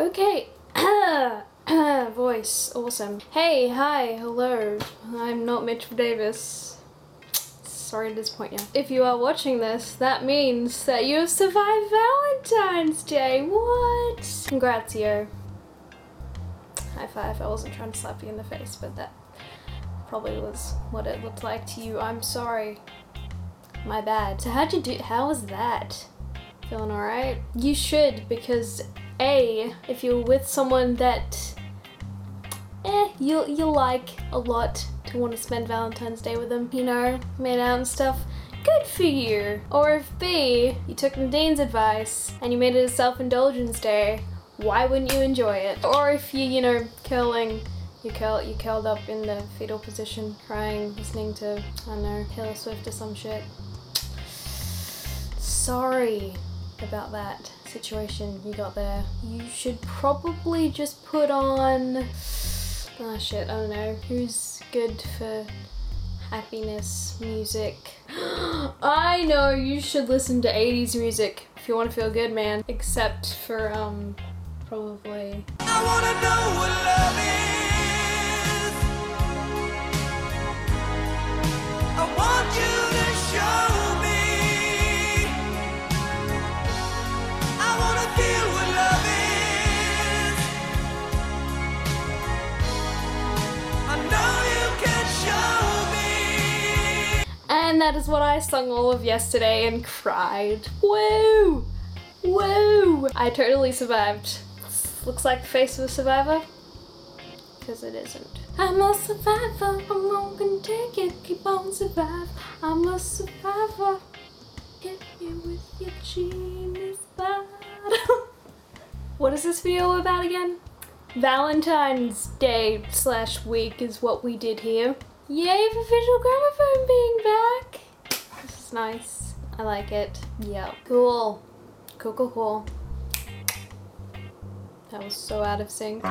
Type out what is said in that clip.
Okay. Voice. Awesome. Hey, hi, hello. I'm not Mitchell Davis. Sorry to disappoint you. If you are watching this, that means that you have survived Valentine's Day. What? Congrats, yo. High five. I wasn't trying to slap you in the face, but that probably was what it looked like to you. I'm sorry. My bad. So how'd you do? How was that? Feeling alright? You should because a if you're with someone that eh you you like a lot to want to spend Valentine's Day with them, you know, made out and stuff. Good for you. Or if B, you took Nadine's advice and you made it a self-indulgence day, why wouldn't you enjoy it? Or if you, you know, curling you curl you curled up in the fetal position, crying, listening to I don't know, Taylor Swift or some shit. Sorry about that situation you got there. You should probably just put on ah shit, I don't know, who's good for happiness music. I know you should listen to 80s music if you want to feel good, man. Except for um probably And that is what I sung all of yesterday and cried. Woo! Woo! I totally survived. Looks like the face of a survivor. Because it isn't. I'm a survivor, I'm gonna take it, keep on survive. I'm a survivor. Hit me with your genius what is this video about again? Valentine's Day slash week is what we did here. Yay for Visual Gramophone being back! This is nice. I like it. Yeah. Cool. Cool, cool, cool. That was so out of sync.